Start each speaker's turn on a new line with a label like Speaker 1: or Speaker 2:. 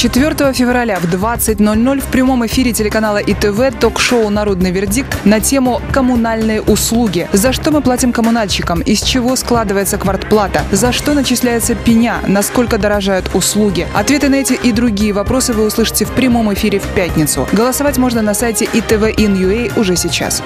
Speaker 1: 4 февраля в 20.00 в прямом эфире телеканала ИТВ ток-шоу «Народный вердикт» на тему «Коммунальные услуги». За что мы платим коммунальщикам? Из чего складывается квартплата? За что начисляется пеня? Насколько дорожают услуги? Ответы на эти и другие вопросы вы услышите в прямом эфире в пятницу. Голосовать можно на сайте итв.in.ua уже сейчас.